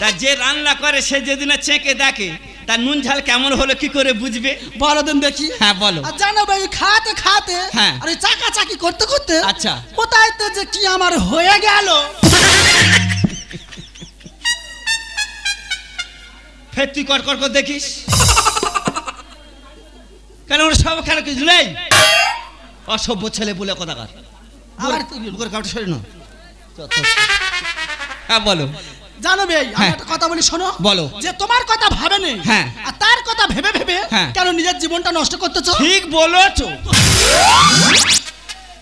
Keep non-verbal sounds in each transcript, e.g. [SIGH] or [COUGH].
তা যে রান্না করে সে যেদিন চেকে দেখে তার নুন ঝাল কেমন হলো কি করে বুঝবে? বলো দিন দেখি। হ্যাঁ বলো। আর জানো ভাই খাতে খাতে হ্যাঁ। আর চাকা চাকি করতে করতে আচ্ছা। কোথায় তো যে কি আমার হয়ে গেল? ফের তুই কর কর করে দেখিস। কেন ওরা সব খেলা কিছু নেই? অসভ্য ছেলে বলে কথাকার। আবার কাপড় সরি না। হ্যাঁ বলো। জানো ভাই হ্যাঁ। একটা কথা বলি শোনো। বলো। যে তোমার কথা ভাবে নেই হ্যাঁ। আর তার কথা ভেবে ভেবে হ্যাঁ। কেন নিজের জীবনটা নষ্ট করতেছো? ঠিক বলেছ।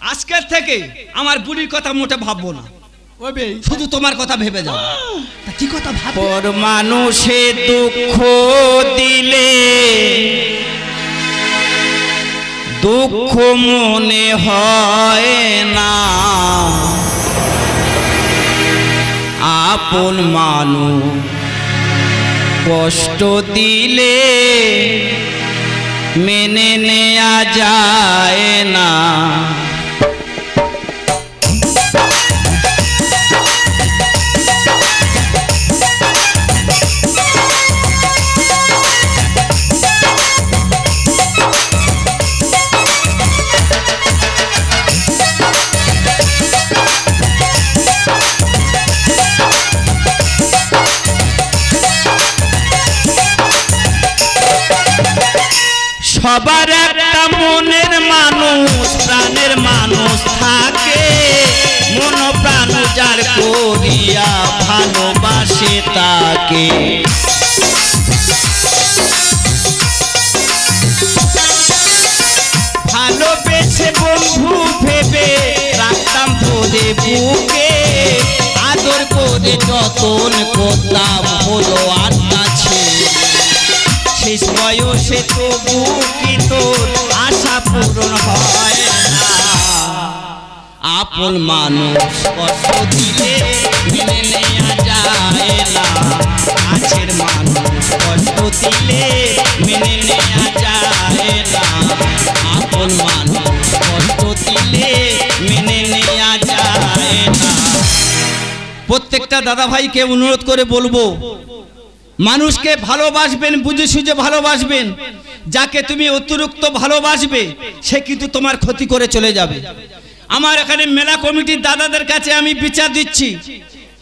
আজকের থেকে আমার বুড়ির কথা মোটে ভাববো না। শুধু তোমার কথা ভেবে যাও। তা কি কথা ভাবে পর মানুষে দুঃখ দিলে দুঃখ মনে হয় না। আপন মানুষ কষ্ট দিলে মেনে নেয়া যায় না তাকে ভালোবেসে বন্ধু ভেবে রাখতাম তোরে বুকে। আদর করে যতন করতাম, হলো আড্ডা ছেড়ে শেষ বয়সে তবু কি তোর আশা পূরণ হয়? আপন মানুষ কষ্ট দিলে মেনে নেওয়া যায় না। কাছের মানুষ কষ্ট দিলে মেনে নেওয়া যায় না। আপন মানুষ কষ্ট দিলে মেনে নেওয়া যায় না। প্রত্যেকটা দাদা ভাইকে অনুরোধ করে বলব, মানুষকে ভালোবাসবেন, বুঝে সুঝে ভালোবাসবেন। যাকে তুমি অতিরিক্ত ভালোবাসবে, সে কিন্তু তোমার ক্ষতি করে চলে যাবে। আমার এখানে মেলা কমিটির দাদাদের কাছে আমি বিচার দিচ্ছি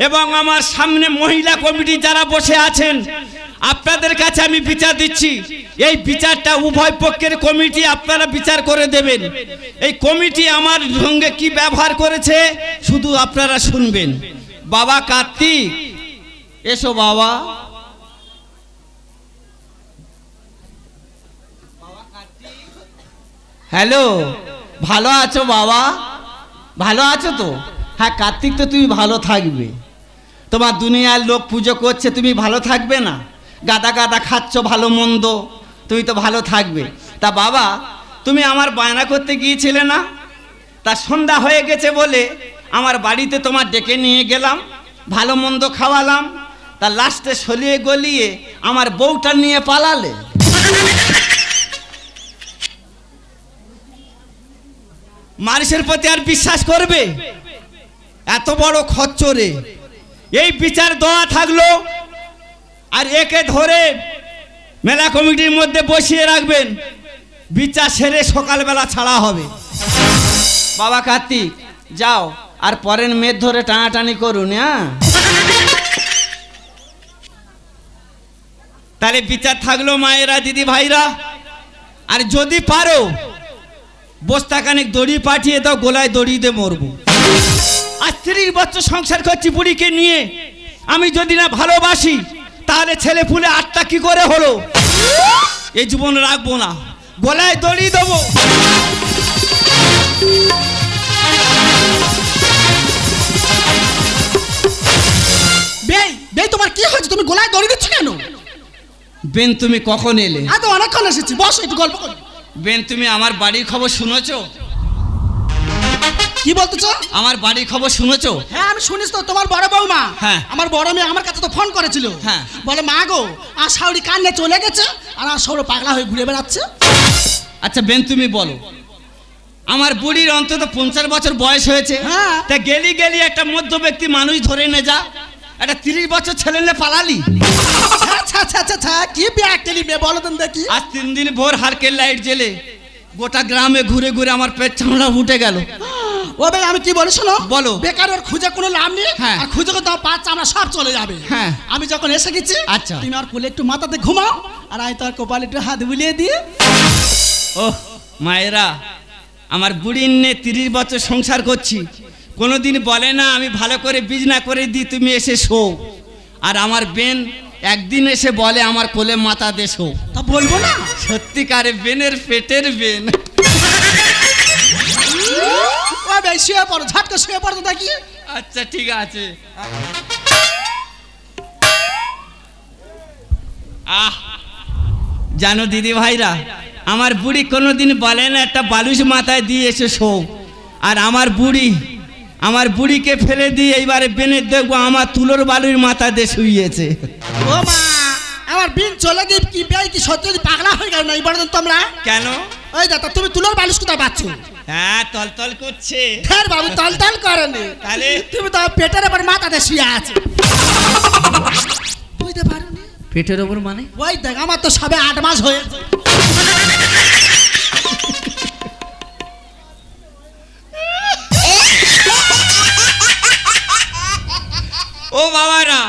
এবং আমার সামনে মহিলা কমিটি যারা বসে আছেন, আপনাদের কাছে আমি বিচার দিচ্ছি। এই বিচারটা উভয় পক্ষের কমিটি আপনারা বিচার করে দেবেন। এই কমিটি আমার সঙ্গে কি ব্যবহার করেছে শুধু আপনারা শুনবেন। বাবা কার্তিক, এসো বাবা। হ্যালো, ভালো আছো বাবা? ভালো আছো তো? হ্যাঁ কার্তিক তো তুমি ভালো থাকবে। তোমার দুনিয়ার লোক পুজো করছে, তুমি ভালো থাকবে না? গাদা গাদা খাচ্ছ, ভালো মন্দ, তুমি তো ভালো থাকবে। তা বাবা, তুমি আমার বায়না করতে গিয়েছিলে না? তা সন্ধ্যা হয়ে গেছে বলে আমার বাড়িতে তোমার ডেকে নিয়ে গেলাম, ভালো মন্দ খাওয়ালাম। তা লাস্টে সলিয়ে গলিয়ে আমার বউটা নিয়ে পালালে। মানুষের প্রতি আর বিশ্বাস করবে? এত বড় খচ্চরে। এই বিচার দেওয়া থাকল আর একে ধরে মেলা কমিটির মধ্যে বসিয়ে রাখবেন। বিচার সেরে সকালবেলা ছাড়া হবে। বাবা কার্তিক, যাও, আর পরের মেদ ধরে টানাটানি করুন হ্যাঁ? তাহলে বিচার থাকল মায়েরা দিদি ভাইরা আর যদি পারো বস্তাখানেক দড়ি পাঠিয়ে দাও গোলায় দড়ি দিয়ে মরবো। আজ তিরিশ বছর সংসার করছি বুড়িকে নিয়ে। আমি যদি না ভালোবাসি তাহলে ছেলে পুলে আটটা কি করে হলো? এই জীবন রাখব না গলায় দড়ি দেবো। বেই তোমার কি হয়েছে? তুমি গোলায় দড়ি দিচ্ছ কেন? বেন তুমি কখন এলে? তো অনেকক্ষণ এসেছি বসো একটু গল্প করি। বেন তুমি আমার বাড়ির খবর শুনেছো? কি বলতেছো আমার বাড়ির খবর শুনেছো? হ্যাঁ আমি শুনিস তো তোমার বড় বৌমা হ্যাঁ। আমার বড় মেয়ে আমার কাছে তো ফোন করেছিল। হ্যাঁ। বলে মা গো আর শাউরি কান্নে চলে গেছে আর আর সৌর পাগলা হয়ে ঘুরে বেড়াচ্ছে। আচ্ছা বেন তুমি বলো আমার বুড়ির অন্তত পঞ্চাশ বছর বয়স হয়েছে। হ্যাঁ। তা গেলি গেলি একটা মধ্য ব্যক্তি মানুষ ধরে নে যা। একটা তিরিশ বছর ছেলে নিয়ে পালালি আচ্ছা আচ্ছা আচ্ছা আচ্ছা কি ব্যাগ কেলি মেয়ে বলো তুমি দেখি আজ তিন দিন ভোর হারকেল লাইট জেলে গোটা গ্রামে ঘুরে ঘুরে আমার পেট চামড়া উঠে গেল ও ভাই আমি কি বলি শোনো বলো। বেকার ওর খুঁজে কোনো লাভ নেই হ্যাঁ। আর খুঁজে আমরা সব চলে যাবে হ্যাঁ। আমি যখন এসে গেছি আচ্ছা। তুমি আর কোলে একটু মাথাতে ঘুমাও আর আমি তোর কপালে একটু হাত বুলিয়ে দিয়ে ও মায়েরা আমার বুড়ির নে তিরিশ বছর সংসার করছি কোনোদিন বলে না আমি ভালো করে বিজনা করে দিই তুমি এসে শো। আর আমার বেন একদিন এসে বলে আমার কোলে মাথা দে শো। তা বলব না? সত্যিকারে বেনের পেটের বেন। শুয়ে পড়ো ঝাটকা শুয়ে পড়ো দেখি। আচ্ছা ঠিক আছে। আহ জানো দিদি ভাইরা আমার বুড়ি কোনোদিন বলে না একটা বালুস মাথায় দিয়ে এসে শো। আর আমার বুড়ি আমার বুড়িকে ফেলে দিয়ে এইবারে বেনে দেখব আমার তুলোর বালুর মাথা দিয়ে শুইয়েছে। ও মা আমার বিন চলে গিয়ে কি বেই কি সত্যি পাগলা হয়ে গেল না এই বড় তোমরা? কেন? ওই দাদা তুমি তুলোর বালিশ কোথায় পাচ্ছ? হ্যাঁ তল তল করছে। ফের বাবু তল তল করেনি তাহলে? তুমি তো পেটের উপর মাথাতে শুয়ে আছে। বুঝতে পারোনি পেটের উপর মানে? ওই দেখ আমার তো সবে আট মাস হয়েছে। ও বাবারা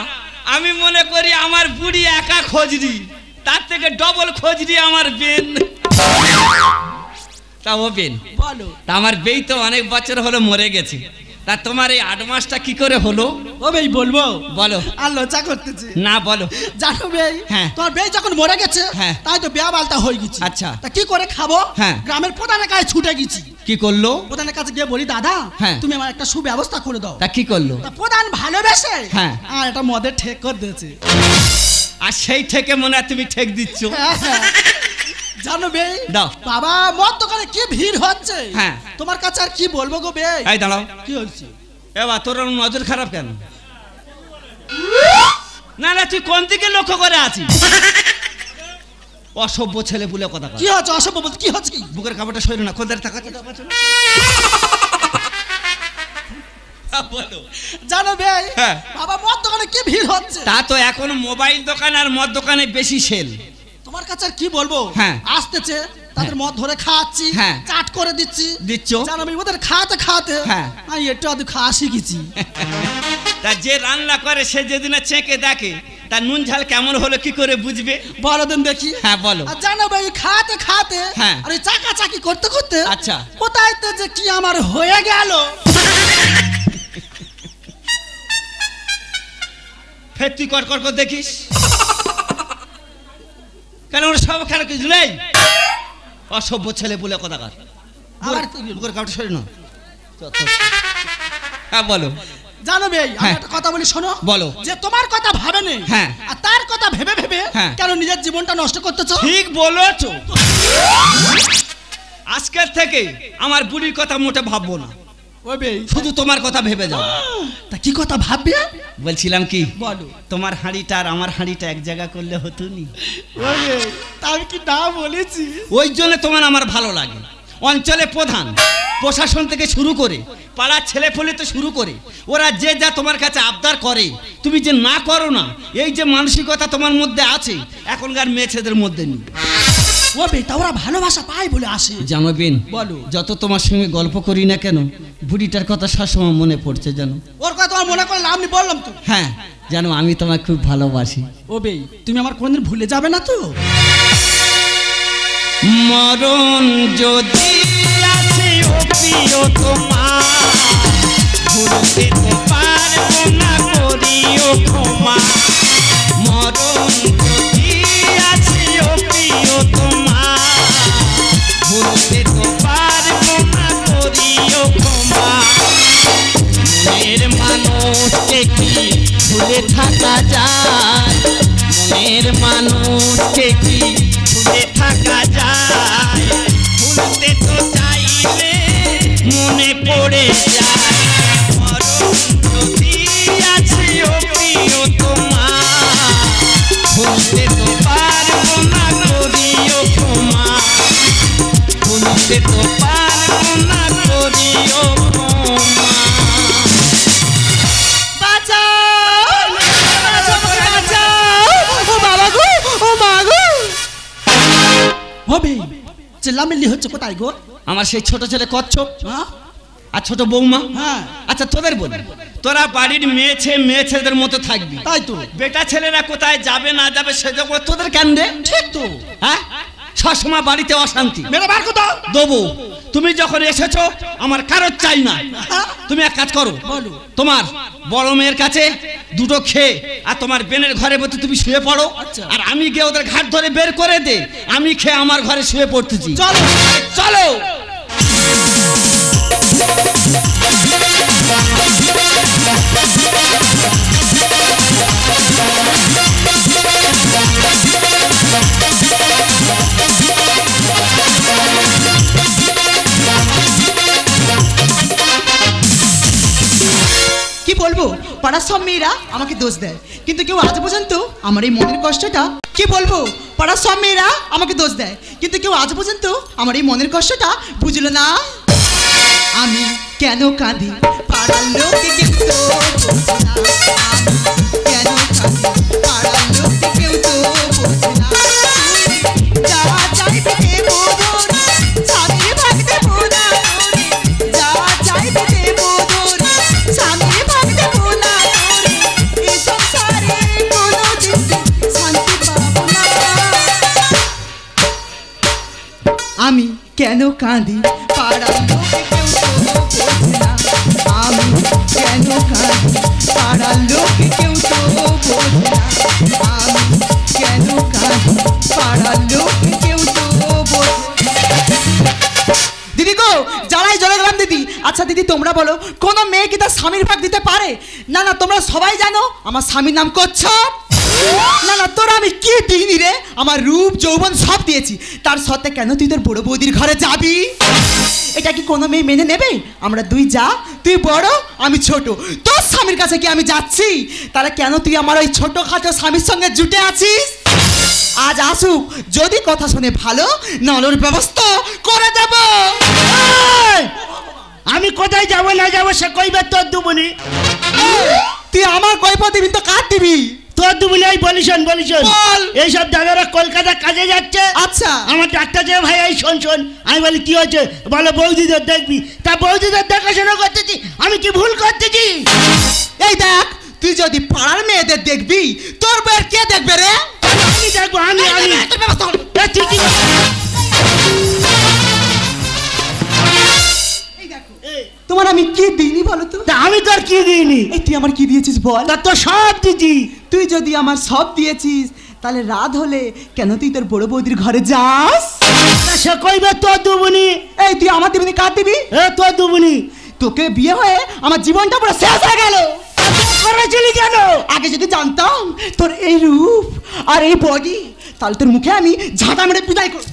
আমি মনে করি আমার বুড়ি একা খোঁজরি তার থেকে ডবল খোঁজরি আমার বেন। তা ও বেন বলো। তা আমার বেই তো অনেক বছর হলো মরে গেছে। তা তোমার এই আট মাসটা কি করে হলো? ও ভাই বলব? বলো। আর লজ্জা করতেছি। না বলো। জানো ভাই হ্যাঁ। তোমার বেই যখন মরে গেছে হ্যাঁ। তাই তো বেয়া বালতা হয়ে গেছি। আচ্ছা। তা কি করে খাব? হ্যাঁ। গ্রামের প্রধানের কাছে ছুটে গেছি। কি করল? প্রধানের কাছে গিয়ে বলি দাদা হ্যাঁ। তুমি আমার একটা সুব্যবস্থা করে দাও। তা কি করল? প্রধান ভালোবেসে হ্যাঁ। আর এটা মদের ঠেক করে দিয়েছে। আর সেই থেকে মনে হয় তুমি ঠেক দিচ্ছ। [LAUGHS] জানো বে দাও। বাবা মদ দোকানে কি ভিড় হচ্ছে? হ্যাঁ। তোমার কাছে আর কি বলব গো বে? এই দাঁড়াও। কি হচ্ছে এবার তোর নজর খারাপ কেন? না না তুই কোন দিকে লক্ষ্য করে আছিস? অসভ্য ছেলে বলে কথা কি হচ্ছে অসভ্য বলতে কি হচ্ছে? কি বুকের কাপড়টা সরে না তাকা বলো। জানো বে হ্যাঁ। বাবা মদ দোকানে কি ভিড় হচ্ছে? তা তো এখন মোবাইল দোকান আর মদ দোকানে বেশি সেল। তোমার কাছে আর কি বলব? হ্যাঁ। আসতেছে তাদের মদ ধরে খাওয়াচ্ছি হ্যাঁ। চাট করে দিচ্ছি। দিচ্ছ? জানো আমি ওদের খাওয়াতে খাওয়াতে হ্যাঁ। আমি একটু আধটু খাওয়া শিখেছি। তা যে রান্না করে সে যেদিন চেঁকে দেখে তার নুন ঝাল কেমন হলো কি করে বুঝবে? বলো দিন দেখি। হ্যাঁ বলো। আর জানো ভাই খাতে খাতে হ্যাঁ। আর চাকা চাকি করতে করতে আচ্ছা। কোথায় তো যে কি আমার হয়ে গেল? ফের তুই কর কর কর দেখিস। কেন ওরা সব খেলা কিছু নেই? অসভ্য ছেলে বলে কথা কার আবার বুকের কাপড় সরে না হ্যাঁ বলো। জানো ভাই হ্যাঁ। একটা কথা বলি শোনো। বলো। যে তোমার কথা ভাবে নেই হ্যাঁ। আর তার কথা ভেবে ভেবে হ্যাঁ। কেন নিজের জীবনটা নষ্ট করতেছো? ঠিক বলেছ। আজকের থেকে আমার বুড়ির কথা মোটে ভাববো না। শুধু তোমার কথা ভেবে যাও। তা কি কথা ভাববে? বলছিলাম কি বলো। তোমার হাঁড়িটা আর আমার হাঁড়িটা এক জায়গা করলে হতো নি? আমি কি না বলেছি? ওই জন্য তোমার আমার ভালো লাগে। অঞ্চলে প্রধান প্রশাসন থেকে শুরু করে পাড়ার ছেলে ফলে তো শুরু করে। ওরা যে যা তোমার কাছে আবদার করে তুমি যে না করো না এই যে মানসিকতা তোমার মধ্যে আছে এখনকার মেয়ে ছেলেদের মধ্যে নেই। ও বে তা ওরা ভালোবাসা পায় বলে আসে। জানো বিন বলো। যত তোমার সঙ্গে গল্প করি না কেন বুড়িটার কথা সবসময় মনে পড়ছে জানো ওর কথা তোমার মনে করলে আমি বললাম তো। হ্যাঁ জানো আমি তোমায় খুব ভালোবাসি। ও বে তুমি আমার কোনদিন ভুলে যাবে না তো? মরণ যদি আছে ও প্রিয় তোমার, ভুলতে পারব না করিও ক্ষমা। মরণ যদি আছে ও প্রিয় তোমার পারব না করিও ক্ষমা। মানুষকে কি ভুলে থাকা যায়? মানুষকে কি ভুলে থাকা যায় চেল্লামিল্লি হচ্ছে কোথায় গো? আমার সেই ছোট ছেলে কচ্ছপ। হ্যাঁ? আর ছোট বৌমা। হ্যাঁ। আচ্ছা তোদের বল। তোরা বাড়ির মেয়ে ছেলে মেয়ে ছেলেদের মতো থাকবি। তাই তো। বেটা ছেলেরা কোথায় যাবে না যাবে সে তোদের কেন দে ঠিক তো। হ্যাঁ? সবসময় বাড়িতে অশান্তি। মেরে বার কোথাও দেবো তুমি যখন এসেছ আমার কারোর চাই না। তুমি এক কাজ করো তোমার বড় মেয়ের কাছে দুটো খেয়ে আর তোমার বেনের ঘরে বসে তুমি শুয়ে পড়ো। আচ্ছা। আর আমি গিয়ে ওদের ঘাট ধরে বের করে দে। আমি খেয়ে আমার ঘরে শুয়ে পড়তেছি। চলো চলো। সব মেয়েরা আমাকে দোষ দেয়। কিন্তু কেউ আজ পর্যন্ত আমার এই মনের কষ্টটা, কি বলব? পাড়ার সব মেয়েরা আমাকে দোষ দেয়। কিন্তু কেউ আজ পর্যন্ত আমার এই মনের কষ্টটা বুঝলো না। আমি কেন কাঁদি? পাড়ার লোকে কেউ তো বোঝে না। আমি কেন কাঁদি? পাড়ার লোকে কেন কাঁদি পাড়ার লোকে কেউ তো বোঝে না। আমি কেন কাঁদি পাড়ার লোকে কেউ তো বোঝে না। আমি কেন কাঁদি পাড়ার লোকে কেউ তো দিদি গো জ্বালাই জ্বলে গেলাম দিদি। আচ্ছা দিদি, তোমরা বলো, কোনো মেয়ে কি তার স্বামীর ভাগ দিতে পারে? না না, তোমরা সবাই জানো, আমার স্বামীর নাম কচ্ছপ। না না তোরা আমি কি দিইনি রে? আমার রূপ যৌবন সব দিয়েছি। তার সত্ত্বে কেন তুই তোর বড় বৌদির ঘরে যাবি? এটা কি কোনো মেয়ে মেনে নেবে? আমরা দুই যা তুই বড় আমি ছোট। তোর স্বামীর কাছে কি আমি যাচ্ছি? তাহলে কেন তুই আমার ওই ছোট খাটো স্বামীর সঙ্গে জুটে আছিস? আজ আসুক যদি কথা শুনে ভালো নলর ব্যবস্থা করে দেব। আমি কোথায় যাব না যাব সে কইবে তোর দুবনি তুই আমার গল্প দিবি তো কার দিবি? তোর দুবনি এই বলিশন বলিশন। বল। এইসব দাদারা কলকাতা কাজে যাচ্ছে। আচ্ছা। আমার ডাক্তার যে ভাই এই শোন শোন আমি বলি কি হয়েছে? বলো বৌদিদের দেখবি। তা বৌদিদের দেখাশোনা করতেছি আমি কি ভুল করতেছি? এই দেখ তুই যদি পাড়ার মেয়েদের দেখবি তোর বইয়ের কে দেখবে রে? আমি দেখব আমি আমি। তোমার আমি কি দিইনি বলো তো? তা আমি তোর কি দিইনি। এই তুই আমার কি দিয়েছিস বল? তা তো সব দিদি তুই যদি আমার সব দিয়েছিস তাহলে রাত হলে কেন তুই তোর বড় বৌদির ঘরে যাস? সে কইবে তোর দুবনি। এই তুই আমার দিবি কার দিবি? এ তোর দুবনি। তোকে বিয়ে হয়ে আমার জীবনটা পুরো শেষ হয়ে গেল। করেছিলি কেন? আগে যদি জানতাম তোর এই রূপ আর এই বডি তাহলে তোর মুখে আমি ঝাঁটা মেরে কর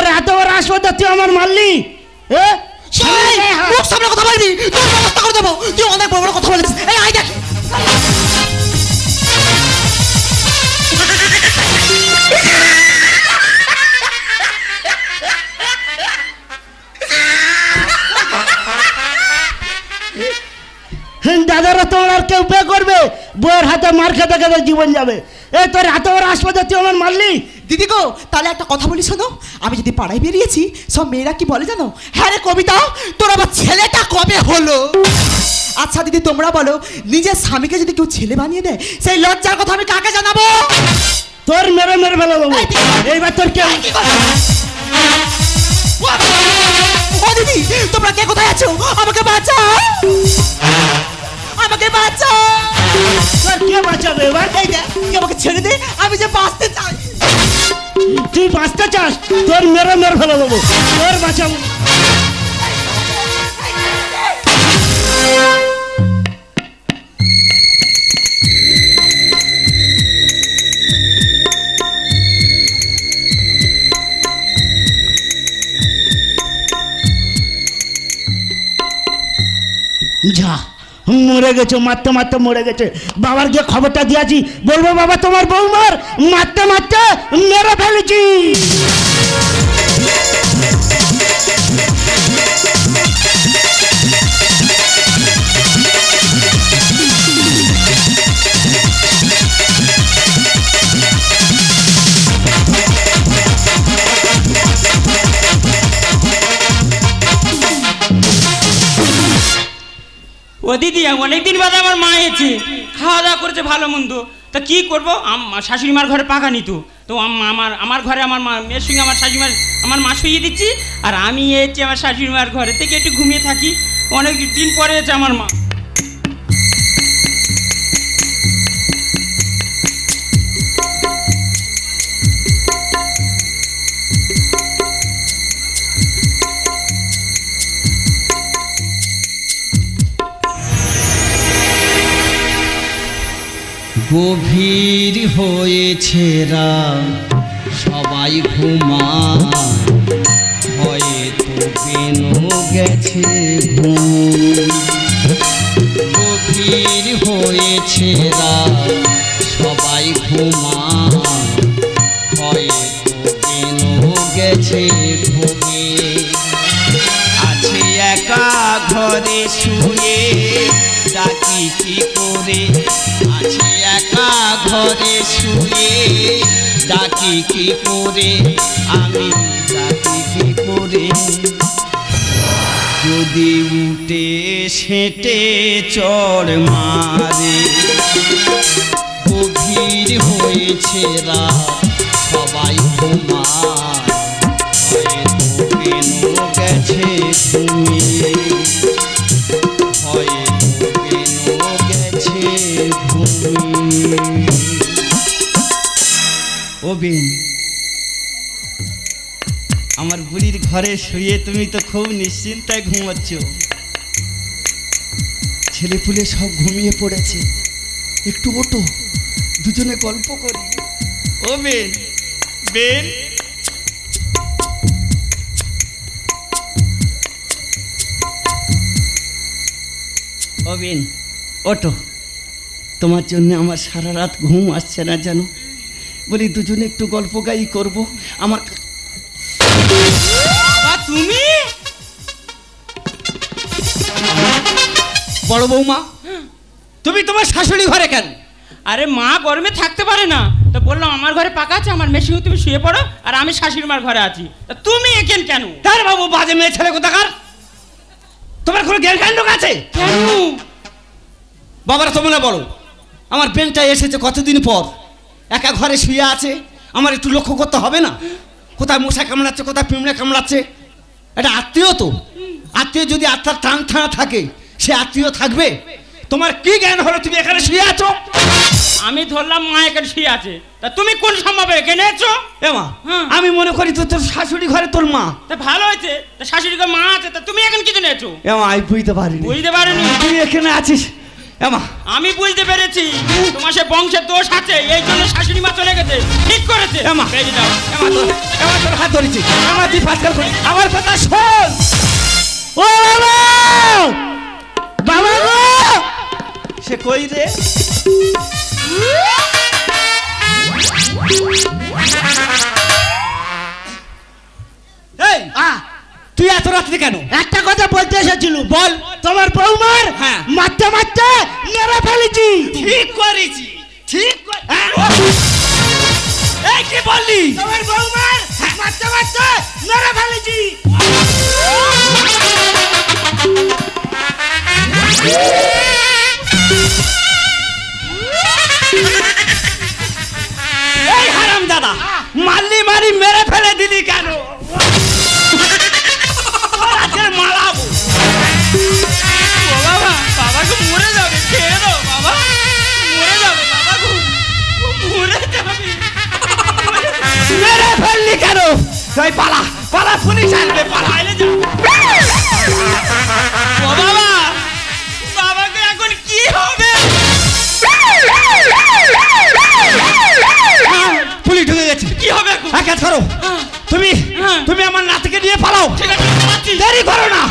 তোর এত বড় হাসপাতাল তুই আমার মারলি? এ? মুখ সামনে কথা বলবি? তোর ব্যবস্থা করে দেবো। তুই অনেক বড় বড় কথা এই দেখ। দাদারা তোমার আর কেউ পে করবে? বউয়ের হাতে মার খেতে খেতে জীবন যাবে। এ তোর এত বড় হাসপাতাল তুই আমার মারলি? দিদি গো তাহলে একটা কথা বলি শোনো। আমি যদি পাড়ায় বেরিয়েছি সব মেয়েরা কি বলে জানো? হ্যাঁ রে কবিতা তোর আবার ছেলেটা কবে হলো? আচ্ছা দিদি তোমরা বলো নিজের স্বামীকে যদি কেউ ছেলে বানিয়ে দেয় সেই লজ্জার কথা আমি কাকে জানাব? তোর মেরে মেরে ফেলে দেবো। এইবার তোর কেউ কি ও দিদি তোমরা কে কোথায় আছো? আমাকে বাঁচাও। আমাকে বাঁচাও। তোর কে বাঁচাবে এবার এই দেখ তুই আমাকে ছেড়ে দে। আমি যে বাঁচতে চাই। তুই বাঁচতে চাস? তোর মেরে মেরে ফেলে দেবো। তোর বাঁচাবো। যা। মরে গেছে, মারতে মারতে মরে গেছে। বাবার গিয়ে খবরটা দিয়েছি, বলব বাবা তোমার বৌমার, মারতে মারতে মেরে ফেলেছি। কি অনেকদিন বাদে আমার মা এসেছে। খাওয়া দাওয়া করেছে, ভালো মন্দ। তা কী করব? শাশুড়ি মার ঘরে পাকা নিত। তো আমার আমার ঘরে আমার মা মেয়ের সঙ্গে আমার শাশুড়িমার আমার মা শুয়ে দিচ্ছি, আর আমি এসেছি আমার শাশুড়ি মার ঘরে থেকে একটু ঘুমিয়ে থাকি। অনেক দিন পরে এসেছে আমার মা। গভীর হয়েছে রাত, সবাই ঘুমায়। হয়তো বেনু গেছে গভীর হয়েছে রাত, সবাই ঘুমায়। হয়তো বেনু গেছে ঘুমে? আছে একা ঘরে শুয়ে, ডাকি কি করে? আছে ঘরে শুয়ে ডাকি কি করে? আমি ডাকি কি করে? যদি উঠে সেটে চড় মারে, গভীর হয়েছে রাত, সবাই বেনু গেছে ঘুমিয়ে ও বেন আমার বুড়ির ঘরে শুয়ে তুমি তো খুব নিশ্চিন্তায় ঘুমাচ্ছ। ছেলেপুলে সব ঘুমিয়ে পড়েছে। একটু ওটো দুজনে গল্প করি। ও বেন বেন। ও বেন ওটো তোমার জন্য আমার সারা রাত ঘুম আসছে না জানো? বলি দুজনে একটু গল্প গাই করব। আমার তুমি? বড় বৌমা তুমি তোমার শাশুড়ি ঘরে কেন? আরে মা গরমে থাকতে পারে না। তো বললাম আমার ঘরে পাকা আছে আমার মেশিন তুমি শুয়ে পড়ো আর আমি শাশুড়ি মার ঘরে আছি। তা তুমি এখান কেন? তার বাবু বাজে মেয়ে ছেলে কোথাকার? তোমার কোনো জ্ঞান কাণ্ড আছে? কেন? বাবারা তোমরা বলো আমার বেনটা এসেছে কতদিন পর? একা ঘরে শুয়ে আছে। আমার একটু লক্ষ্য করতে হবে না। কোথায় মশা কামড়াচ্ছে কোথায় পিমড়ে কামড়াচ্ছে। এটা আত্মীয় তো। আত্মীয় যদি আত্মার টান থানা থাকে সে আত্মীয় থাকবে। তোমার কি জ্ঞান হলো তুমি এখানে শুয়ে আছো? আমি ধরলাম মা এখানে শুয়ে আছে। তা তুমি কোন সম্ভবে এখানে এসো এমা হ্যাঁ। আমি মনে করি তো তোর শাশুড়ি ঘরে তোর মা। তা ভালো হয়েছে। তা শাশুড়ি ঘরে মা আছে তা তুমি এখন কি জন্য এসো এমা আমি বুঝতে পারিনি। বুঝতে পারিনি। তুই এখানে আছিস? আমি বুঝতে পেরেছি তোমার সে বংশের দোষ আছে এই জন্য শাশুড়ি মা চলে গেছে। ঠিক করেছে। এমা। বেরিয়ে যাও এমা। তোর এমা তোর হাত ধরেছি। আমার তুই পাঁচকাল করি। আমার কথা শোন। ও বাবা! বাবা সে কই রে? এত রাত্রে কেন? একটা কথা বলতে এসেছিল বল। তোমার বৌমার হ্যাঁ। মারতে মারতে মেরে ফেলেছি। ঠিক করেছি। ঠিক হ্যাঁ? এই কি বললি? তোমার বৌমার মারতে মারতে মেরে ফেলেছি। এই হারাম দাদা মারলি মারি মেরে ফেলে দিলি কেন? মেরে ফেললি কেন? তুই পালা পালা পুলিশ আসবে পালা। যাও ও বাবা বাবাকে এখন কি হবে? পুলিশ ঢুকে গেছে। কি হবে এখন? এক কাজ করো তুমি হ্যাঁ। তুমি আমার নাতিকে নিয়ে পালাও। ঠিক আছে দেরি করো না। [LAUGHS]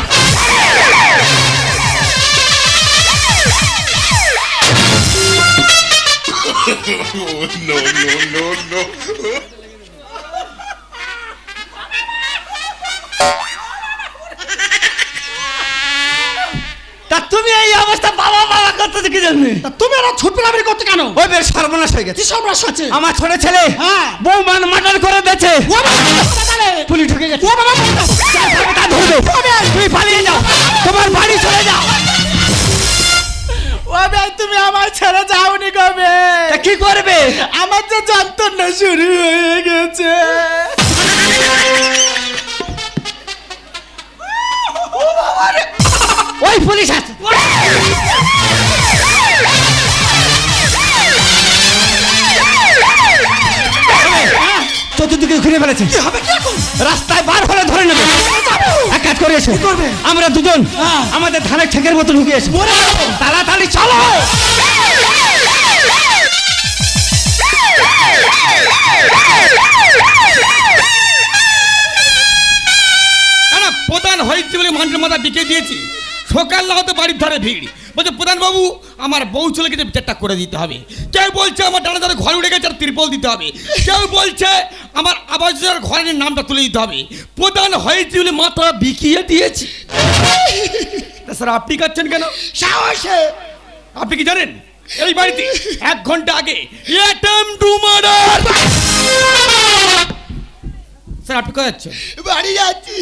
No, no, no, no. তা তুমি এই অবস্থা বাবা বাবা করতে কি জন্য? তা তুমি আর ছুটপিলামি করতে কেন? ওই বের সর্বনাশ হয়ে গেছে। রাস আছে আমার ছোট ছেলে হ্যাঁ। বউ মান মার্ডার করে দিয়েছে ও পুলিশ ঢুকে গেছে। ও বাবা, বাবা। ধরে দাও। তুমি পালিয়ে যাও। তোমার বাড়ি চলে যাও। ভাই তুমি আমার ছেড়ে যাওনি কবে? কি করবে? আমার যে যন্ত্রণা শুরু হয়ে গেছে। ওই পুলিশ আছে চতুর্দিকে ঘুরে ফেলেছে রাস্তায় বার হলে ধরে নেবে এক কাজ করে এসো আমরা দুজন আমাদের ধানের ঠেকের মতো ঢুকে এসো তাড়াতাড়ি চলো প্রধান হয়েছে বলে মানুষের মাথা বিকে দিয়েছি। সকাল হতে বাড়ির ধারে ভিড়। বলছে প্রধান বাবু আমার বউ চলে গেছে বিচারটা করে দিতে হবে। কেউ বলছে আমার ডানা ধারে ঘর উঠে গেছে আর তিরপল দিতে হবে। কেউ বলছে আমার আবাস যোজনার ঘরের নামটা তুলে দিতে হবে। প্রধান হয়েছে বলে মাথা বিকিয়ে দিয়েছি। স্যার আপনি কাচ্ছেন কেন? সাহসে! আপনি কি জানেন? এই বাড়িতে এক ঘণ্টা আগে অ্যাটেম্প টু মার্ডার স্যার আপনি কোথায় যাচ্ছেন? বাড়ি যাচ্ছি।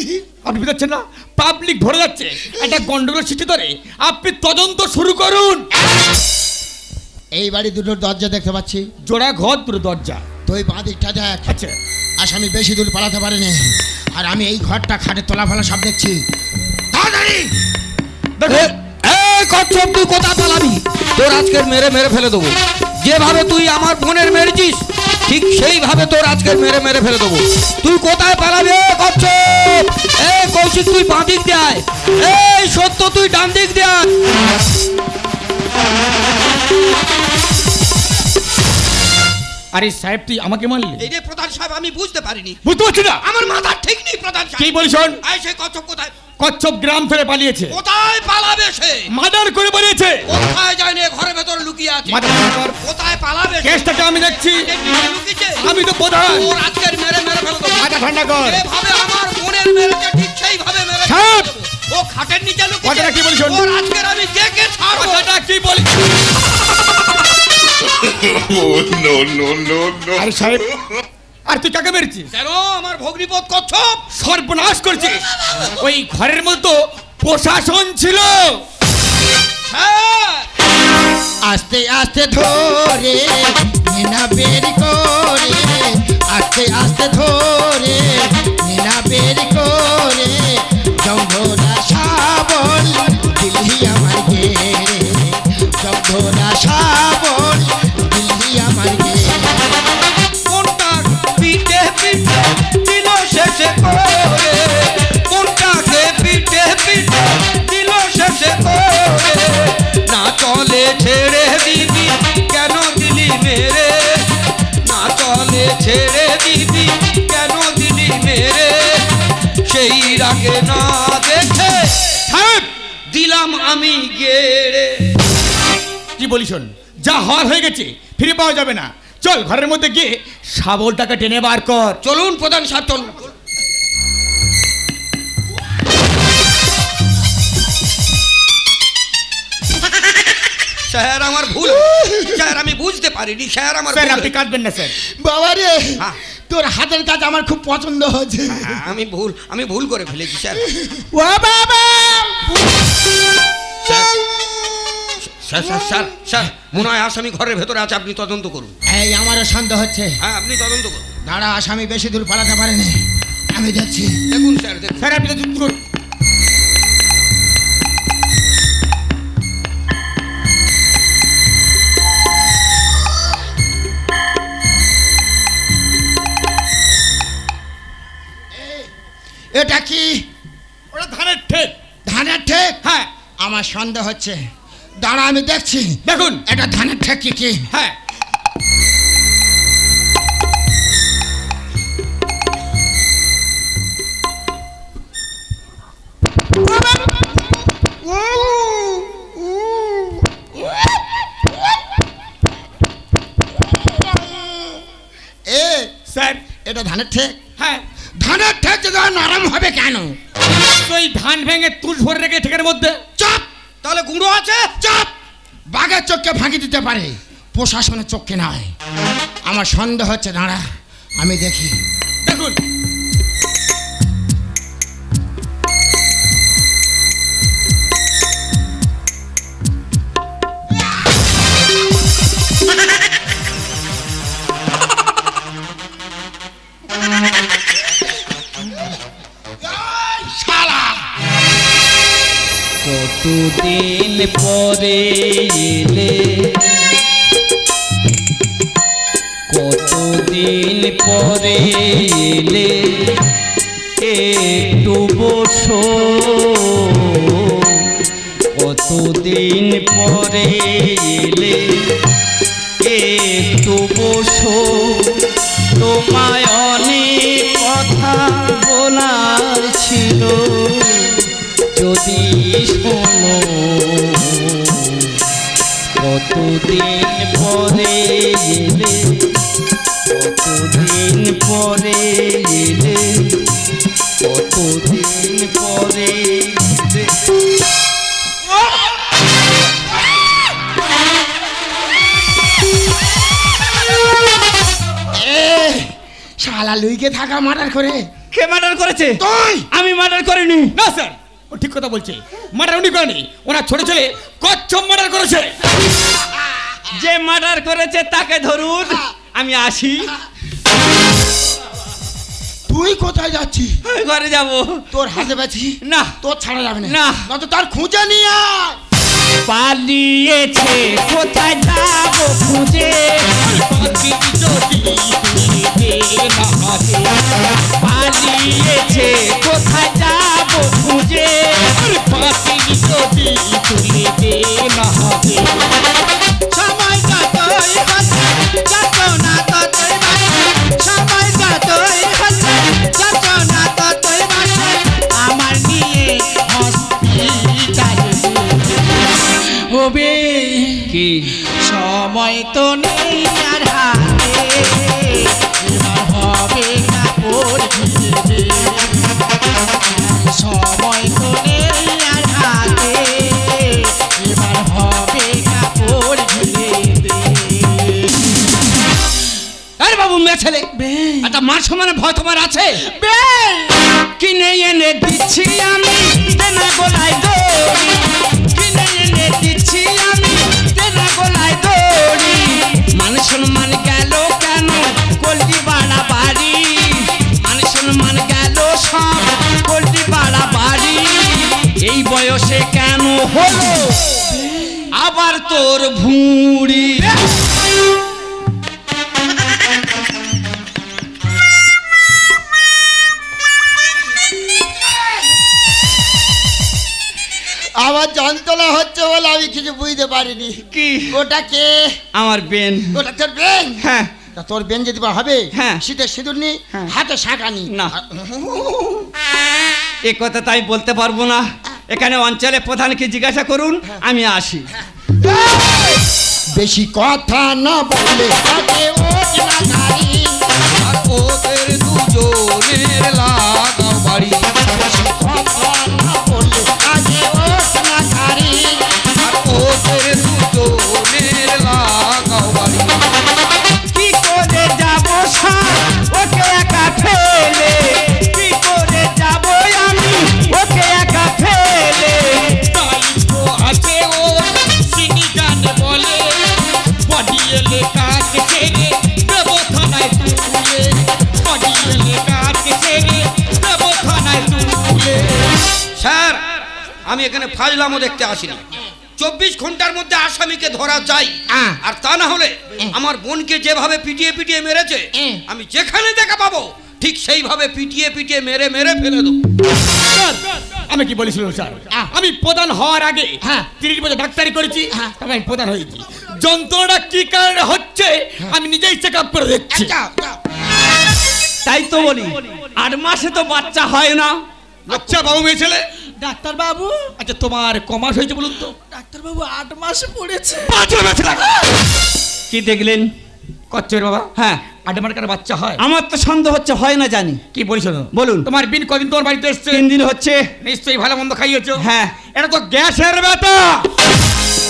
আপনি বুঝাচ্ছেন না? পাবলিক ভরে যাচ্ছে। একটা গন্ডগোল সৃষ্টি ধরে আপনি তদন্ত শুরু করুন। এই বাড়ি দুটোর দরজা দেখতে পাচ্ছি। জোড়া ঘর দুটো দরজা। তুই বাঁ দিকটা দেখ। আচ্ছা। আসামি বেশি দূর পালাতে পারেনি। আর আমি এই ঘরটা খাটে তোলা ফেলা সব দেখছি। তাড়াতাড়ি! দেখুন। কচ্ছপ তুই কোথা পালাবি? তোর আজকে মেরে মেরে ফেলে দেবো। যেভাবে তুই আমার বোনের মেরেছিস ঠিক সেইভাবে তোর আজকে মেরে মেরে ফেলে দেবো। তুই কোথায় পালাবি? এই কৌশিক তুই বাঁ দিক দেয় এই সত্য তুই ডান দিক দেয় আরে সাহেব তুই আমাকে মারলি? এই রে প্রধান সাহেব আমি বুঝতে পারিনি। বুঝতে পারছি না। আমার মাথা ঠিক নেই প্রধান কি বলিস শোন? এই সে কচ্ছপ কোথায়? কচ্ছপ গ্রাম ফেরে পালিয়েছে। কোথায় পালাবে সে? মার্ডার করে পালিয়েছে কোথায় যায়নি ঘরের ভেতর লুকিয়ে আছে? মার্ডার কর কোথায় পালাবে? কেসটাকে আমি দেখছি। কে আমি তো প্রধান ওর আজকের মেরে মেরে ফেলে দেবো মাথা ঠান্ডা কর। যেভাবে আমার বোনের মেরেছে ঠিক সেইভাবে মেরে সাহেব! ফেলে ও খাটের নিচে লুকিয়েছে। কথাটা কি বলিস শোন? ওর আজকের আমি দেখে ছাড়বো। কথাটা কি বলি [LAUGHS] no, no, no, no. আরে সাহেব আর তুই কাকে মেরেছিস? কেন আমার ভগ্নিপথ কচ্ছপ। সর্বনাশ করছিস। ওই ঘরের মতো প্রশাসন ছিল। আস্তে আস্তে ধরে নেনা বের করে আস্তে আস্তে ধরে নেনা বের করে জঙ্গলা শাবল দিল্লি আমার গেরে জঙ্গলা শাবল ছেড়ে দিবি কেন দিলি মেরে? সেই রাগে না দেখে দিলাম আমি গেড়ে। কি বলি শোন? যা হর হয়ে গেছে ফিরে পাওয়া যাবে না। চল ঘরের মধ্যে গিয়ে শাবলটাকে টেনে বার কর। চলুন প্রধান সাহেব চলুন স্যার আমার ভুল। স্যার আমি বুঝতে পারিনি। স্যার আমার স্যার আপনি কাঁদবেন না স্যার। বাবা রে হ্যাঁ। তোর হাতের কাজ আমার খুব পছন্দ হয়েছে। হ্যাঁ, আমি ভুল আমি ভুল করে ফেলেছি স্যার। ও বাবা! Sir sir sir sir sir মনে হয় আসামি ঘরের ভেতরে আছে আপনি তদন্ত করুন। এই আমারও সন্দেহ হচ্ছে। হ্যাঁ আপনি তদন্ত করুন। দাঁড়া আসামি বেশি দূর পালাতে পারেনি। আমি দেখছি। দেখুন স্যার স্যার আপনি এটা কি? ওটা ধানের ঠেক। ধানের ঠেক? হ্যাঁ। আমার সন্দেহ হচ্ছে। দাঁড়া আমি দেখছি। দেখুন। এটা ধানের ঠেক কি কি? হ্যাঁ। এটা ধানের ঠেক? ধানের ঠেক নরম হবে কেন? তুই ধান ভেঙে তুল ধরে রেখে ঠেকের মধ্যে। চপ! তাহলে গুঁড়ো আছে? চপ! বাঘের চোখকে ফাঁকি দিতে পারে প্রশাসনের চোখকে নয়। আমার সন্দেহ হচ্ছে দাঁড়া আমি দেখি। কতদিন পরে এলে। কতদিন পরে এলে? একটু বসো। কতদিন পরে এলে? একটু বসো। তোমায় অনেক কথা বলার ছিল। যদি শোনো কতদিন পরে এলে কতদিন পরে এলে কতদিন পরে শালা লুইকে থাকা মার্ডার করে। কে মার্ডার করেছে? তুই! আমি মার্ডার করিনি। না স্যার। ও ঠিক কথা বলছে। মার্ডার উনি করেনি ওনার ছোট ছেলে কচ্ছপ মার্ডার করেছে। যে মার্ডার করেছে তাকে ধরুন আমি আসি। তুই কোথায় যাচ্ছিস? আমি ঘরে যাব। তোর হাতে পাচ্ছি না। তোর ছাড়া যাবে না। না। নয়তো তার খুঁজে নিয়ে পালিয়েছে কোথায় যাব খুঁজে? আছে? কিনে এনে দিচ্ছি আমি তেনা গোলায় দড়ি। কিনে এনে দিচ্ছি আমি তেনা গোলায় দড়ি। মান সম্মান গেল কেন? কল্টি বাড়া। বাড়ি মান সম্মান গেল সব কল্টি বাড়া। বাড়ি এই বয়সে কেন হলো? আবার তোর ভুঁড়ি। আমার যন্ত্রণা হচ্ছে বলে আমি কিছু বুঝতে পারিনি। কি? ওটা কে? আমার বেন। ওটা তোর বেন? হ্যাঁ। তোর বেন যদি হবে হ্যাঁ। শীতে সিঁদুর নি হ্যাঁ। হাতে শাঁখা নি। না। এ কথা তাই বলতে পারব না। এখানে অঞ্চলে প্রধানকে জিজ্ঞাসা করুন আমি আসি। বেশি কথা না তাকে ওঠ না গাড়ি আর ওদের দুজনের লাগাও আমি এখানে ফাজলামো দেখতে আসিনি। চব্বিশ ঘণ্টার মধ্যে আসামিকে ধরা চাই আহ। আর তা না হলে আমার বোনকে যেভাবে পিটিয়ে পিটিয়ে মেরেছে আমি যেখানে দেখা পাবো ঠিক সেইভাবে পিটিয়ে পিটিয়ে মেরে মেরে ফেলে দেবো। আমি কি বলেছিলাম স্যার? আমি প্রধান হওয়ার আগে হ্যাঁ। তিরিশ বছর ডাক্তারি করেছি হ্যাঁ। তবে আমি প্রধান হয়েছি। যন্ত্রণা কি কারণে হচ্ছে আমি নিজেই চেক আপ করে দেখছি। যাও যাও তাই তো বলি আট মাসে তো বাচ্চা হয় না। আচ্ছা বাবু মেয়ে ছেলে? ডাক্তার বাবু আচ্ছা তোমার কমাস হয়েছে বলুন তো? ডাক্তার বাবু আট মাসে পড়েছে। পাঁচ মাস লাগে। কি দেখলেন? কচ্ছের বাবা? হ্যাঁ। আট মাস কেন বাচ্চা হয়। আমার তো সন্দেহ হচ্ছে হয় না জানি। কি বলিস বলুন। তোমার বিন কদিন তোমার বাড়িতে এসছে? তিন দিন হচ্ছে। নিশ্চয়ই ভালো মন্দ খাইয়েছো। হ্যাঁ। এটা তো গ্যাসের ব্যথা।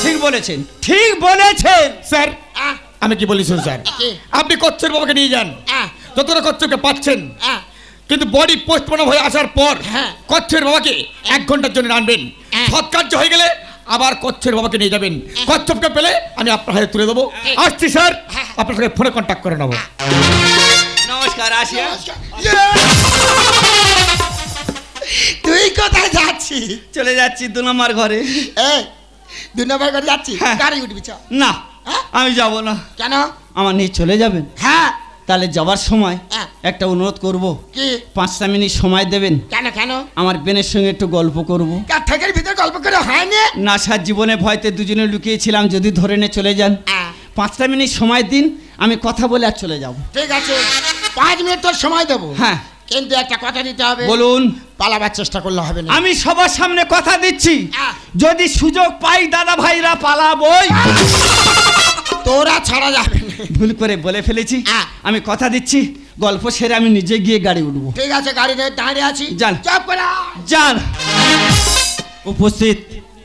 ঠিক বলেছেন। ঠিক বলেছেন। স্যার আমি কি বলি স্যার? আপনি কচ্ছের বাবাকে নিয়ে যান। যতটা কচ্ছপকে পাচ্ছেন। কিন্তু বডি পোস্টমর্টম হয়ে আসার পর হ্যাঁ। কচ্ছের বাবাকে এক ঘণ্টার জন্য আনবেন হ্যাঁ। সৎকার্য হয়ে গেলে আবার কচ্ছের বাবাকে নিয়ে যাবেন। কচ্ছপকে পেলে আমি আপনার হাতে তুলে দেবো। আসছি স্যার। আপনার সঙ্গে ফোনে কন্ট্যাক্ট করে নেব। নমস্কার আসিয়া তুই কোথায় যাচ্ছি চলে যাচ্ছি দু নম্বর ঘরে। এই দুই নম্বর করে যাচ্ছি হ্যাঁ। গাড়ি উঠবি চ। না হ্যাঁ? আমি যাব না। কেন? আমার নিয়ে চলে যাবেন। হ্যাঁ। তাহলে যাবার সময় হ্যাঁ। একটা অনুরোধ করব। কি? পাঁচটা মিনিট সময় দেবেন। কেন কেন? আমার বেনের সঙ্গে একটু গল্প করব। কার থেকের ভিতরে গল্প করে হয়নি? নাসার জীবনে ভয়তে দুজনে লুকিয়েছিলাম যদি ধরে নিয়ে চলে যান। হ্যাঁ। পাঁচটা মিনিট সময় দিন আমি কথা বলে আর চলে যাব। ঠিক আছে। পাঁচ মিনিট তোর সময় দেবো। হ্যাঁ। কিন্তু একটা কথা দিতে হবে। বলুন। পালাবার চেষ্টা করলে হবে না। আমি সবার সামনে কথা দিচ্ছি। হ্যাঁ। যদি সুযোগ পাই দাদা ভাইরা পালাবই তোরা ছাড়া যাবে না। ভুল করে বলে ফেলেছি। আমি কথা দিচ্ছি গল্প সেরে আমি নিজে গিয়ে গাড়ি উঠবো। ঠিক আছে গাড়ি নিয়ে দাঁড়িয়ে আছি। যান। যান। উপস্থিত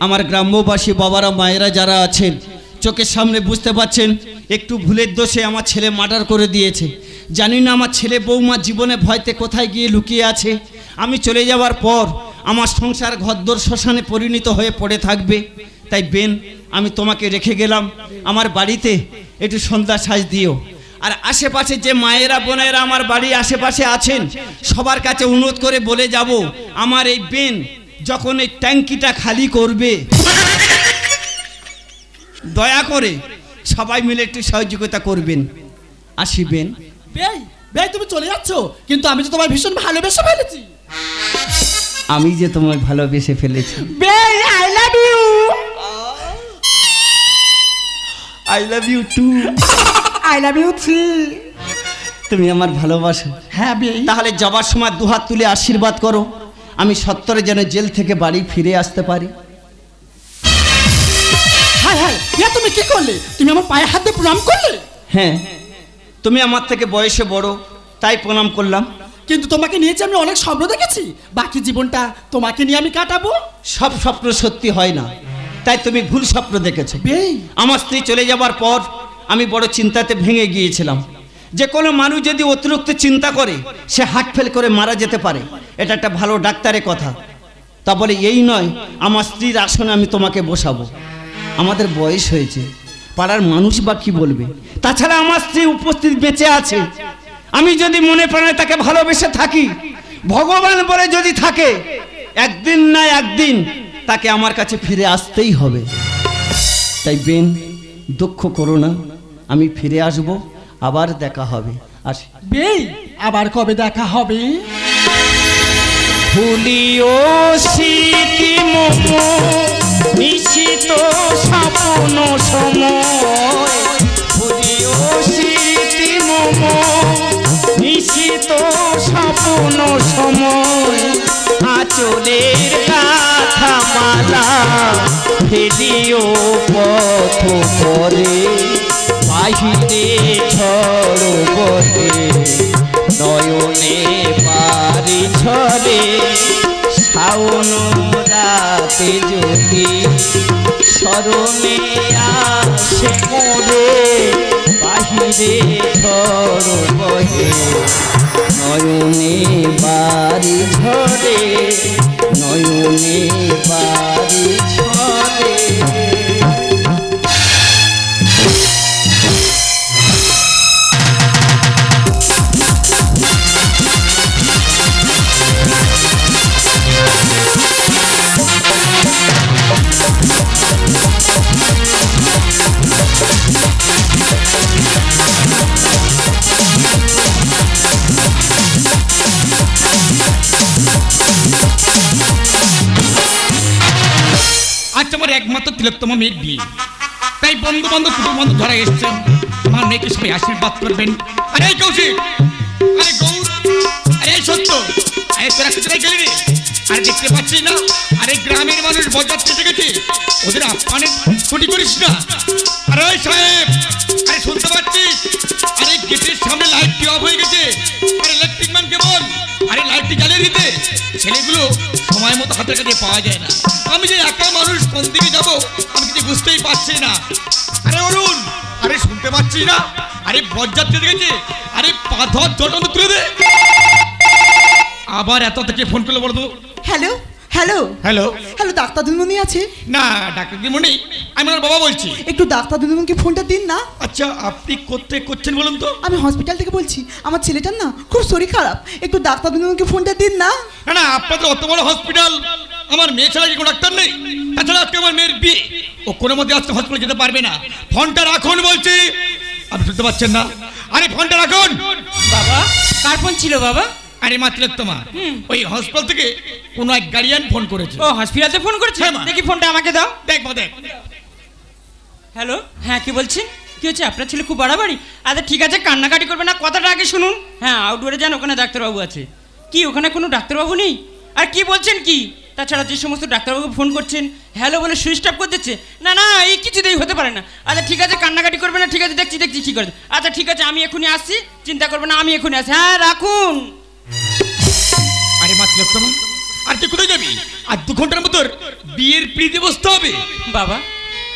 আমার গ্রাম্যবাসী বাবারা মায়েরা যারা আছেন চোখের সামনে বুঝতে পাচ্ছেন একটু ভুলের দোষে আমার ছেলে মার্ডার করে দিয়েছে। জানি না আমার ছেলে বৌমা জীবনে ভয়তে কোথায় গিয়ে লুকিয়ে আছে। আমি চলে যাওয়ার পর আমার সংসার ঘরদোর শ্মশানে পরিণত হয়ে পড়ে থাকবে। তাই বেন আমি তোমাকে রেখে গেলাম। আমার বাড়িতে একটু সন্ধ্যা সাজ দিও। আর আশেপাশে যে মায়েরা বোনেরা আমার বাড়ির আশেপাশে আছেন সবার কাছে অনুরোধ করে বলে যাব আমার এই বেন যখন এই ট্যাঙ্কিটা খালি করবে দয়া করে সবাই মিলে একটু সহযোগিতা করবেন। আসিবেন বেই তুমি চলে যাচ্ছ? কিন্তু আমি তো তোমায় ভীষণ ভালোবেসে ফেলেছি। আমি যে তোমায় ভালোবেসে ফেলেছি। বেই I love you I love you too I love you three তুমি আমার ভালোবাসো। হ্যাঁ তাহলে যাবার সময় দুহাত তুলে আশীর্বাদ করো। আমি সত্তরে যেন জেল থেকে বাড়ি ফিরে আসতে পারি। হাই হাই ইয়া তুমি কি করলে? তুমি আমার পায়ে হাত দিয়ে প্রণাম করলে? হ্যাঁ তুমি আমার থেকে বয়সে বড় তাই প্রণাম করলাম। কিন্তু তোমাকে নিয়েছি আমি অনেক স্বপ্ন দেখেছি বাকি জীবনটা তোমাকে নিয়ে আমি কাটাবো? সব স্বপ্ন সত্যি হয় না। তাই তুমি ভুল স্বপ্ন দেখেছ। আমার স্ত্রী চলে যাবার পর আমি বড় চিন্তাতে ভেঙে গিয়েছিলাম। যে কোনো মানুষ যদি অতিরিক্ত চিন্তা করে সে হার্ট ফেল করে মারা যেতে পারে। এটা একটা ভালো ডাক্তারের কথা। তা বলে এই নয় আমার স্ত্রীর আসনে আমি তোমাকে বসাবো। আমাদের বয়স হয়েছে পাড়ার মানুষ বা কি বলবে? তাছাড়া আমার স্ত্রী উপস্থিত বেঁচে আছে। আমি যদি মনে প্রাণে তাকে ভালোবেসে থাকি ভগবান বলে যদি থাকে একদিন না একদিন তাকে আমার কাছে ফিরে আসতেই হবে। তাই বেন দুঃখ করো না। আমি ফিরে আসব আবার দেখা হবে। আসি বেই আবার কবে দেখা হবে? ভুলিও স্মৃতি মম স্বপ্ন সময়। নিশ্চিত স্বপ্ন সময়। আচলের কাথা মালা ফেলিও পথ করে বাহিরে ছড় বটে, নয়নে পারি ঝরে শাওন রাতে যদি স্মরণে আসে মোরে বাহিরে ঝড় বহে নয়নে বাড়ি ঝরে নয়নে বাড়ি তিলোত্তম মেয়ের বিয়ে। তাই বন্ধু বান্ধব কুটুম বান্ধব ধরা এসছেন আমার মেয়েকে সবাই আশীর্বাদ করবেন। আরে কৌশিক, আরে গৌর সত্য, আরে তোরা কোথায় গেলি রে? দেখতে না? আরে গ্রামের মানুষ গেছে। ওদের ছুটি করিস না। আরে সাহেব, আরে শুনতে পাচ্ছিস? আরে গেটের সামনে লাইটটি অফ হয়ে গেছে। আরে ইলেকট্রিক ম্যানকে বল আরে লাইটটি জ্বালিয়ে দিতে। ছেলেগুলো সময় মতো হাতের কাছে পাওয়া যায় না। আমি যে একা মানুষ কোন দিকে যাব? আমি কিছু বুঝতেই পারছি না। আরে অরুণ আরে শুনতে পাচ্ছি না। আরে বরযাত্রী দেখেছে আরে পাথর জটন তুলে দে। আবার এত থেকে ফোন করলে বলো hello hello hello hello doctor দিদিমণি আছে? না ডাক্তার দিমনি আমি ওনার বাবা বলছি। একটু ডাক্তার দিদিমণিকে ফোনটা দিন না। আচ্ছা আপনি করতে করছেন বলুন তো? আমি হসপিটাল থেকে বলছি। আমার ছেলেটার না খুব শরীর খারাপ। একটু ডাক্তার দিদিমণিকে ফোনটা দিন না। না না আপনাদের অত বড় হসপিটাল আমার মেয়ে ছাড়া কি কোনো ডাক্তার নেই? তাছাড়া আজকে আমার মেয়ের বিয়ে ও কোনো মধ্যে আজকে হসপিটাল যেতে পারবে না। ফোনটা রাখুন বলছি। আপনি শুনতে পাচ্ছেন না? আরে ফোনটা রাখুন। বাবা কার ফোন ছিল বাবা? আরে মাত্র তোমার। ওই হসপিটাল থেকে কোনো এক গার্ডিয়ান ফোন করেছে। ও হসপিটালে ফোন করেছে? হ্যাঁ। দেখি ফোনটা আমাকে দাও। দেখব দেখ। হ্যালো? হ্যাঁ কি বলছেন? কি হচ্ছে? আপনার ছেলে খুব বাড়াবাড়ি? আচ্ছা ঠিক আছে কান্নাকাটি করবে না। কথাটা আগে শুনুন। হ্যাঁ আউটডোরে যান ওখানে ডাক্তারবাবু আছে। কি ওখানে কোনো ডাক্তারবাবু নেই? আর কি বলছেন কি? তাছাড়া যে সমস্ত ডাক্তারবাবু ফোন করছেন হ্যালো বলে সুইচ অফ করে দিচ্ছে না না এই কিছুতেই হতে পারে না। আচ্ছা ঠিক আছে কান্নাকাটি করবে না ঠিক আছে দেখছি দেখছি কি করে। আচ্ছা ঠিক আছে আমি এখনই আসছি চিন্তা করবে না আমি এখনই আসছি। হ্যাঁ রাখুন। আরে মাত্র আর তুই কোথায় যাবি? আর দু ঘণ্টার মতো বিয়ের পিড়িতে বসতে হবে। বাবা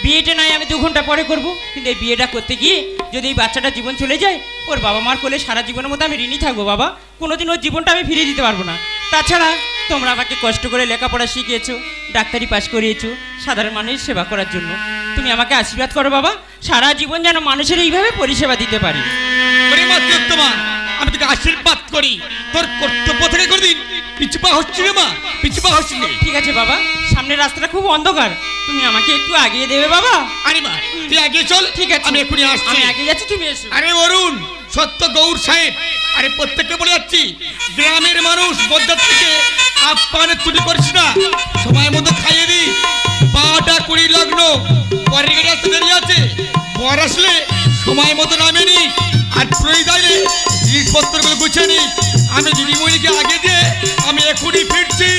বিয়েটা নয় আমি দু ঘণ্টা পরে করব। কিন্তু এই বিয়েটা করতে গিয়ে যদি এই বাচ্চাটা জীবন চলে যায় ওর বাবা মার কোলে সারা জীবনের মধ্যে আমি ঋণী থাকব বাবা। কোনোদিন ওর জীবনটা আমি ফিরিয়ে দিতে পারব না। তাছাড়া তোমরা আমাকে কষ্ট করে লেখাপড়া শিখিয়েছো, ডাক্তারি পাস করিয়েছো, সাধারণ মানুষের সেবা করার জন্য। তুমি আমাকে আশীর্বাদ করো বাবা, সারা জীবন যেন মানুষের এইভাবে পরিষেবা দিতে পারি। আমি তোকে আশীর্বাদ করি। তোর কর্তব্য থেকে কোনদিন পিছু পা হচ্ছে রে মা পিছু পা হচ্ছে রে। ঠিক আছে বাবা সামনের রাস্তাটা খুব অন্ধকার। তুমি আমাকে একটু আগিয়ে দেবে বাবা। আরে মা তুই আগে চল। ঠিক আছে। আমি এক্ষুনি আসছি। আমি আগে যাচ্ছি তুমি এসো। আরে অরুণ সত্য গৌর সাহেব আরে প্রত্যেককে বলে যাচ্ছি গ্রামের মানুষ বদ্যার থেকে আপ্যানে ছুটি করিস না। সময় মতো খাইয়ে দি। বারোটা কুড়ি লগ্ন আসতে দেরি আছে। পর আসলে সময় মতো নামে নি আর প্রয়োজনে জিনিসপত্রগুলো গুছিয়ে নি আমি দিদিমণিকে আগে দিয়ে আমি এখনই ফিরছি।